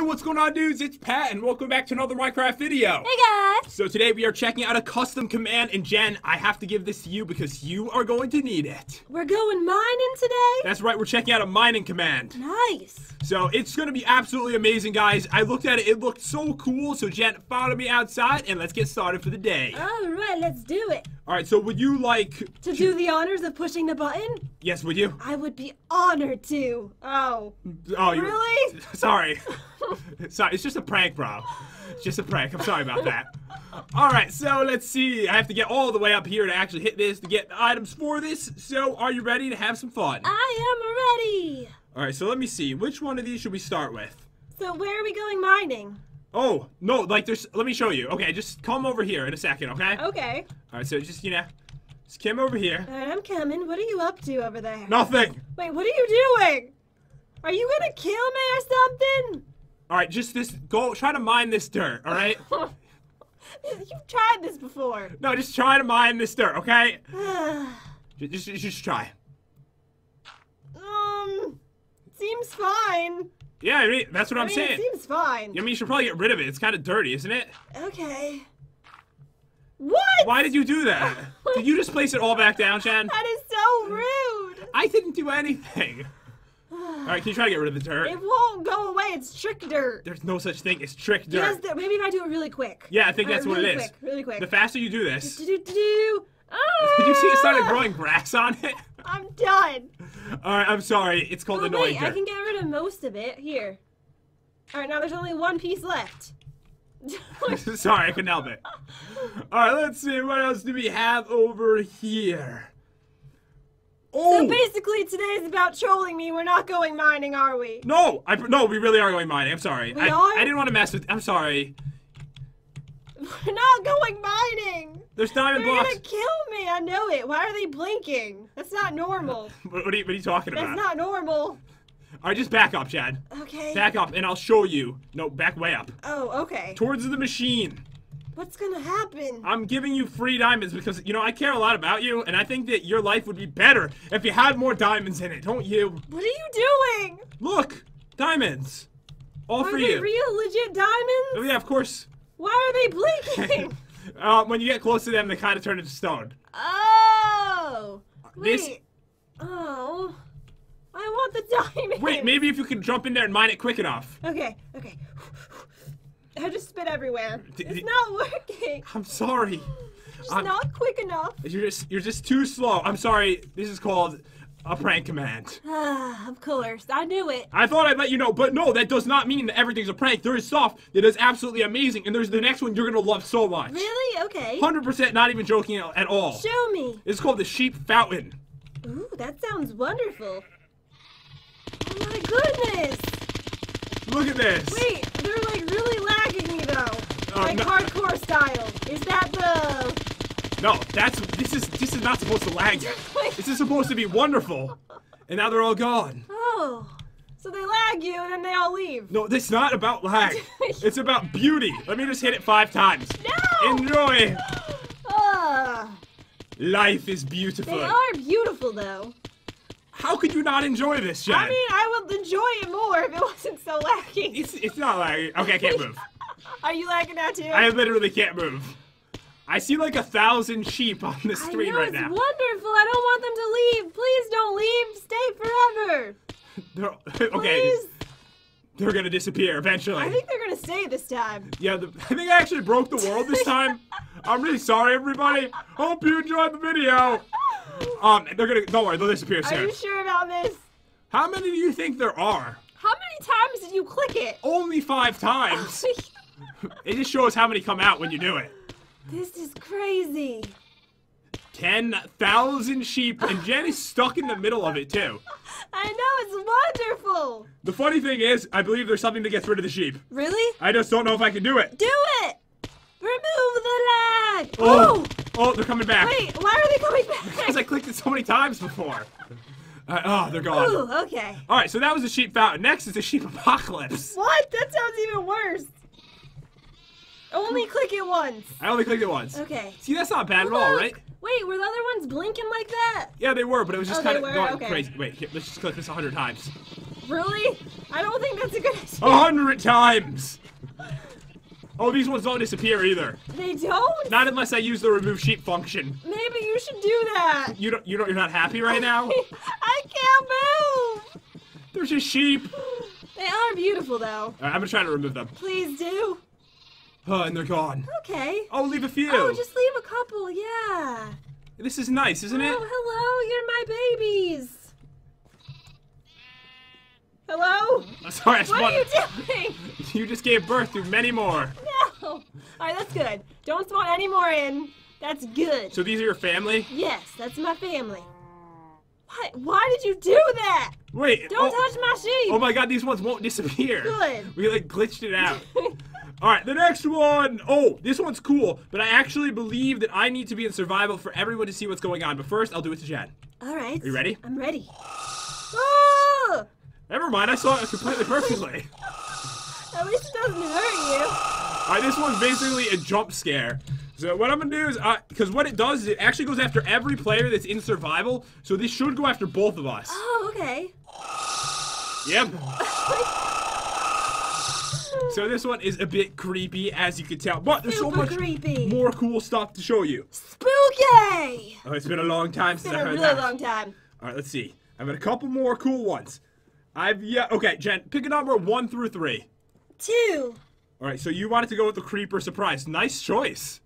Hey, what's going on, dudes? It's Pat, and welcome back to another Minecraft video. Hey guys! So today we are checking out a custom command, and Jen, I have to give this to you because you are going to need it. We're going mining today? That's right, we're checking out a mining command. Nice. So it's going to be absolutely amazing, guys. I looked at it, it looked so cool. So Jen, follow me outside, and let's get started for the day. Alright, let's do it. All right, so would you like To do the honors of pushing the button? Yes, would you? I would be honored to. Oh. Oh, you Really? Sorry. sorry, it's just a prank, bro. It's just a prank. I'm sorry about that. All right, so let's see. I have to get all the way up here to actually hit this to get the items for this. So, are you ready to have some fun? I am ready. All right, so let me see. Which one of these should we start with? So where are we going mining? Oh, no, like there's let me show you. Okay, just come over here in a second, okay? Okay. All right, so just, you know, just come over here. Alright, I'm coming. What are you up to over there? Nothing. Wait, what are you doing? Are you gonna kill me or something? All right, just this go try to mine this dirt, all right? You've tried this before. No, just try to mine this dirt, okay? Just just, just try. um, seems fine. Yeah, I mean, that's what I I'm mean, saying. it seems fine. I mean, you should probably get rid of it. It's kind of dirty, isn't it? Okay. What? Why did you do that? did you just place it all back down, Shan? That is so rude. I didn't do anything. All right, can you try to get rid of the dirt? It won't go away. It's trick dirt. There's no such thing as trick Yes, dirt. there- maybe if I do it really quick. Yeah, I think All that's right, what really it is. Quick, really quick. The faster you do this, Do-do-do-do. did you see it started Ah! growing grass on it? I'm done. All right, I'm sorry. It's called Oh annoying wait, I can get rid of most of it. Here. All right, now there's only one piece left. sorry, I couldn't help it. All right, let's see. What else do we have over here? Oh So basically, today is about trolling me. We're not going mining, are we? no! I no, we really are going mining. I'm sorry. We I, are? I didn't want to mess with. I'm sorry. We're not going mining. There's diamond They're blocks. gonna kill me. I know it. Why are they blinking? That's not normal. What, are you, what are you talking about? That's not normal. All right, just back up, Chad. Okay. Back up, and I'll show you. No, back way up. Oh, okay. Towards the machine. What's gonna happen? I'm giving you free diamonds because, you know, I care a lot about you, and I think that your life would be better if you had more diamonds in it, don't you? What are you doing? Look! Diamonds! All Are for they real legit diamonds? oh, yeah, of course. Why are they blinking? uh, when you get close to them, they kind of turn into stone. oh. This- Wait. Oh. The diamond. Wait, maybe if you can jump in there and mine it quick enough. Okay, okay. I just spit everywhere. D- It's not working. I'm sorry. It's not quick enough. You're just you're just too slow. I'm sorry. This is called a prank command. Ah, of course. I knew it. I thought I'd let you know, but no, that does not mean that everything's a prank. There is stuff that is absolutely amazing, and there's the next one you're gonna love so much. Really? Okay. 100% not even joking at all. Show me. It's called the Sheep Fountain. Ooh, that sounds wonderful. Oh my goodness. Look at this. Wait, they're like really lagging me though. Oh, like no. hardcore style. Is that the No, that's this is this is not supposed to lag you. This is supposed to be wonderful. And now they're all gone. Oh. So they lag you and then they all leave. No, this is not about lag. It's about beauty. Let me just hit it five times. No! Enjoy. Ah. Life is beautiful. They are beautiful though. How could you not enjoy this, Jen? I mean, I would enjoy it more if it wasn't so laggy. it's it's not lagging. Okay, I can't move. Are you lagging now too? I literally can't move. I see like a thousand sheep on the know, right it's now. wonderful. I don't want them to leave. Please don't leave. Stay forever. They're, okay, Please. they're gonna disappear eventually. I think they're gonna stay this time. Yeah, the, I think I actually broke the world this time. I'm really sorry, everybody. Hope you enjoyed the video. Um, they're gonna don't worry, they'll disappear Are soon. you sure about this? How many do you think there are? How many times did you click it? Only five times. It just shows how many come out when you do it. this is crazy. Ten thousand sheep, and Jen is stuck in the middle of it too. I know, it's wonderful. The funny thing is, I believe there's something that gets rid of the sheep. Really? I just don't know if I can do it. Do it! Remove the lag! Oh, they're coming back. Wait, why are they coming back? Because I clicked it so many times before. Uh, oh, they're gone. Ooh, okay. All right, so that was the sheep fountain. Next is the sheep apocalypse. What? That sounds even worse. Only click it once. I only clicked it once. Okay. See, that's not bad at all, right? Wait, were the other ones blinking like that? Yeah, they were, but it was just Oh, kind of going Okay. crazy. Wait, here, let's just click this a hundred times. Really? I don't think that's a good A hundred times. Oh, these ones don't disappear either. They don't? Not unless I use the remove sheep function. Maybe you should do that. You don't. You don't. You're not happy right now. I can't move. They're just sheep. They are beautiful though. Right, I'm gonna try to remove them. Please do. Oh, and they're gone. Okay. Oh, leave a few. Oh, just leave a couple, yeah. This is nice, isn't it? Oh, hello, you're my babies. Hello? I'm sorry, I What are you doing? You just gave birth to many more. No. All right, that's good. Don't spawn any more in. That's good. So these are your family? Yes, that's my family. What? Why did you do that? Wait. Don't oh, touch my sheep. Oh my god, these ones won't disappear. Good. We like glitched it out. Alright, the next one. Oh, this one's cool, but I actually believe that I need to be in survival for everyone to see what's going on. But first, I'll do it to Jen. All right. Are you ready? I'm ready. Oh! Never mind, I saw it completely perfectly. At least it doesn't hurt you. Alright, this one's basically a jump scare. So what I'm gonna do is, uh, because what it does is it actually goes after every player that's in survival. So this should go after both of us. Oh, okay. Yep. So this one is a bit creepy, as you can tell, but there's so Super much creepy. more cool stuff to show you. Spooky! Oh, it's been a long time It's since been I a heard really that. long time. All right, let's see. I've got a couple more cool ones. I've yeah. Okay, Jen, pick a number one through three. Two. All right, so you wanted to go with the creeper surprise. Nice choice.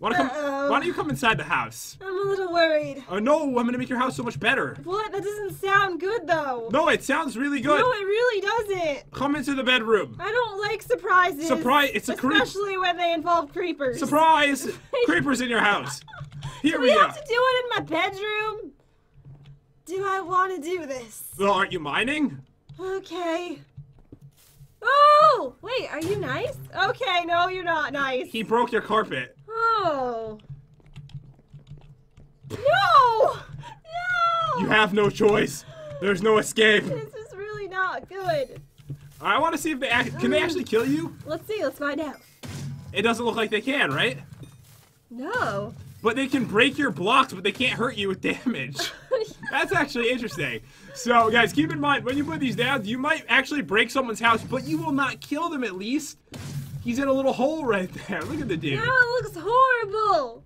Wanna come? Uh-oh. Why don't you come inside the house? I'm a little worried. Oh no, I'm gonna make your house so much better. What? That doesn't sound good though. No, it sounds really good. No, it really doesn't. Come into the bedroom. I don't like surprises. Surprise! It's a creep. Especially when they involve creepers. Surprise! Creepers in your house. Here Do we we have to do it in my bedroom? Do I want to do this? Well, aren't you mining? Okay. Oh! Wait, are you nice? Okay, no, you're not nice. He broke your carpet. Oh. No! No! You have no choice. There's no escape. This is really not good. I want to see if they act- can they um, actually kill you. Let's see, let's find out. It doesn't look like they can, right? No. But they can break your blocks, but they can't hurt you with damage. That's actually interesting. So, guys, keep in mind when you put these down, you might actually break someone's house, but you will not kill them at least. He's in a little hole right there. Look at the dude. Now it looks horrible.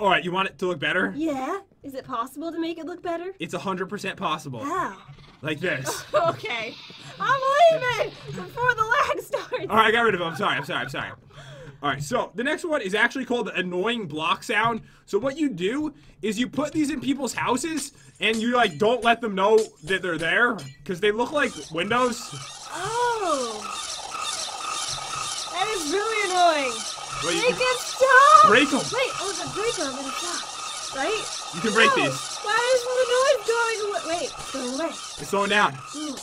All right, you want it to look better? Yeah? Is it possible to make it look better? It's 100% possible. How? Like this. Okay. I'm leaving before the lag starts. All right, I got rid of him. I'm sorry. I'm sorry. I'm sorry. All right, so the next one is actually called the annoying block sound. So what you do is you put these in people's houses and you like don't let them know that they're there because they look like windows. Oh. That is really annoying. You, Make it stop. break 'em. Wait, oh, it's a break 'em and it's stop. Right? you can break No. these. Why is the noise going away? Wait, going away. It's slowing down. Mm.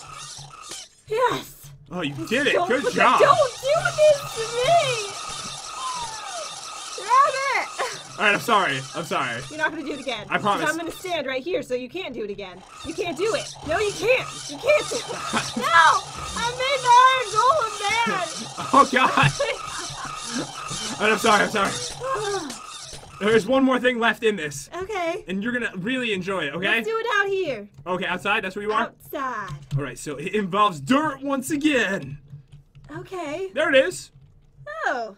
Yes. Oh, you did it. Don't, Good job. Don't do this to me. Damn it. All right, I'm sorry. I'm sorry. You're not gonna do it again. I promise. I'm gonna stand right here so you can't do it again. You can't do it. No, you can't. You can't do it. No! I made the iron golem mad! Oh God. All right, I'm sorry. I'm sorry. There's one more thing left in this, okay. and you're gonna really enjoy it. Okay? Let's do it out here. Okay, outside. That's where you are. Outside. All right. So it involves dirt once again. Okay. There it is. Oh.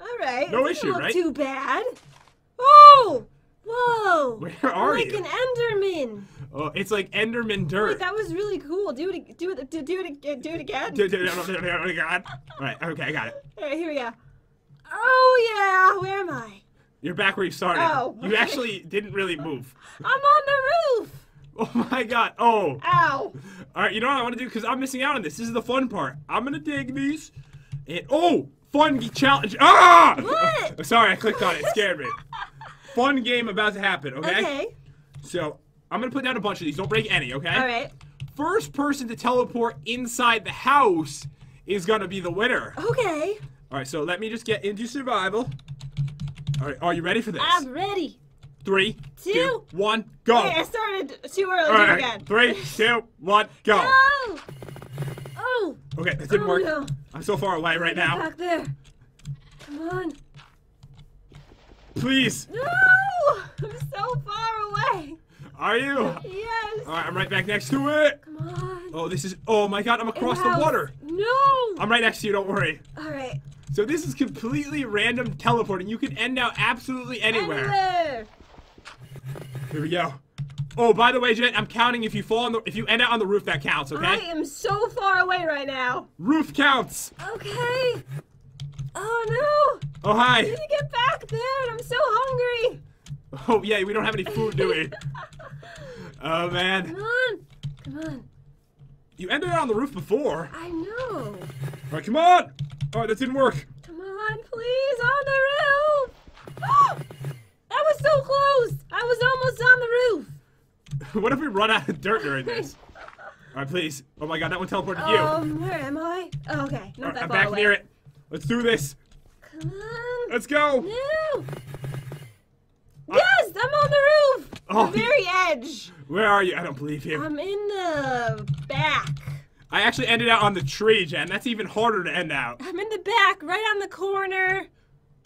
Alright. No It doesn't issue, look right? too bad. Oh! Whoa! Where are like you? an Enderman. Oh, it's like Enderman Wait, dirt. that was really cool. Do it. Do it. Do, do it. Do it again. Do- do- do- do- do- do- God. All right. Okay, I got it. All right, here we go. Oh yeah. Where am I? You're back where you started. Oh, You actually didn't really move. I'm on the roof. Oh my God. Oh. Ow. All right. You know what I want to do? Because I'm missing out on this. This is the fun part. I'm gonna take these. And oh, fun challenge. Ah! What? Sorry, I clicked on it. It scared me. Fun game about to happen. Okay. Okay. So I'm gonna put down a bunch of these. Don't break any. Okay. All right. First person to teleport inside the house is gonna be the winner. Okay. All right, so let me just get into survival. All right, are you ready for this? I'm ready. Three, two, Two. one, go. Okay, I started too early. All right, again. three, two, one, go. No. Oh. Okay, that didn't oh, work. No. I'm so far away right Get now. Back there. Come on. Please. No. I'm so far away. Are you? Yes. All right, I'm right back next to it. Come on. Oh, this is. Oh my God, I'm across the water. No. I'm right next to you. Don't worry. All right. So this is completely random teleporting. You can end out absolutely anywhere. Anywhere. Here we go. Oh, by the way, Jen, I'm counting. If you fall on the, if you end out on the roof, that counts. Okay. I am so far away right now. Roof counts. Okay. Oh no. Oh I hi. need to get back there. I'm so hungry. Oh yeah, we don't have any food, do we? Oh man, Come on. Come on. you ended on the roof before. I know. All right, come on. All right, that didn't work. Come on, please, on the roof. that was so close. I was almost on the roof. what if we run out of dirt during this? All right, please. Oh my God, that one teleported you. All Um, where am I? Oh, okay, not right, that I'm far back away. near it. Let's do this. On. Let's go. No. Yes, I'm on the roof. Oh, the very edge. Where are you? I don't believe you. I'm in the back. I actually ended out on the tree, Jen. That's even harder to end out. I'm in the back, right on the corner.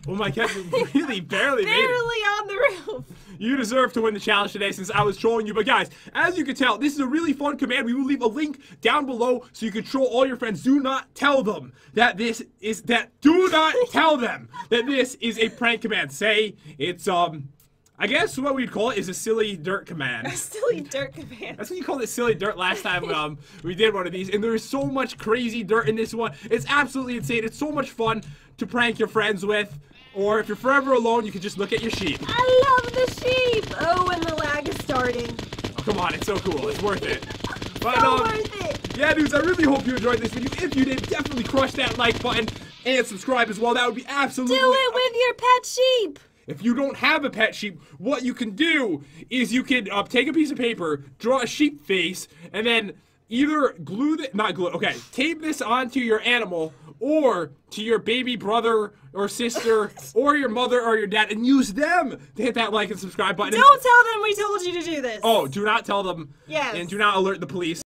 Oh my God, you really barely. Barely on the roof. You deserve to win the challenge today since I was trolling you. But guys, as you can tell, this is a really fun command. We will leave a link down below so you can troll all your friends. Do not tell them that this is that. Do not tell them that this is a prank command. Say it's um, I guess what we'd call it is a silly dirt command. A silly dirt command. That's what you called it silly dirt last time um, we did one of these. And there is so much crazy dirt in this one. It's absolutely insane. It's so much fun to prank your friends with. Or if you're forever alone, you can just look at your sheep. I love the sheep. Oh, and the lag is starting. Oh, come on, it's so cool. It's worth it. But, So um, worth it. yeah, dudes, I really hope you enjoyed this video. If you did, definitely crush that like button and subscribe as well. That would be absolutely Do it with your pet sheep. If you don't have a pet sheep, what you can do is you can uh, take a piece of paper, draw a sheep face, and then either glue the not glue. Okay, tape this onto your animal or to your baby brother or sister or your mother or your dad, and use them to hit that like and subscribe button. Don't tell them we told you to do this. Oh, do not tell them. Yes. And do not alert the police.